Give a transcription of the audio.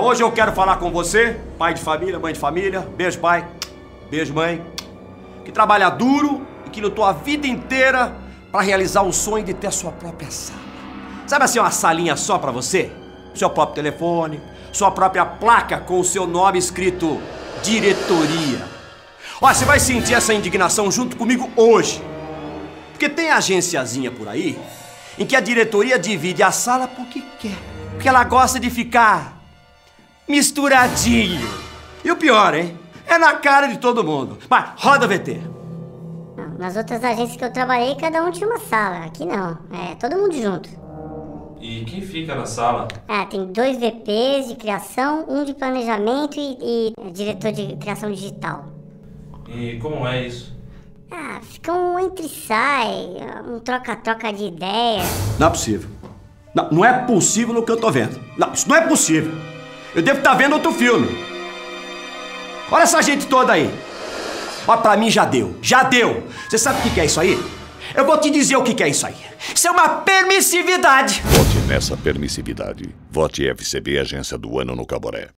hoje eu quero falar com você, pai de família, mãe de família, beijo pai, beijo mãe, que trabalha duro e que lutou a vida inteira para realizar o sonho de ter a sua própria sala. Sabe assim, uma salinha só para você? Seu próprio telefone, sua própria placa com o seu nome escrito diretoria. Olha, você vai sentir essa indignação junto comigo hoje. Porque tem agenciazinha por aí em que a diretoria divide a sala porque quer. Porque ela gosta de ficar misturadinho. E o pior, hein? É na cara de todo mundo. Mas roda VT. Nas outras agências que eu trabalhei, cada um tinha uma sala. Aqui não. É todo mundo junto. E quem fica na sala? Ah, tem dois VPs de criação, um de planejamento e, e diretor de criação digital. E como é isso? Ah, fica um entre sai, um troca-troca de ideia. Não é possível. Não, não é possível no que eu tô vendo. Não, isso não é possível. Eu devo estar vendo outro filme. Olha essa gente toda aí. Olha, pra mim já deu. Já deu. Você sabe o que é isso aí? Eu vou te dizer o que é isso aí. Isso é uma permissividade. Vote nessa permissividade. Vote FCB Agência do Ano no Caboré.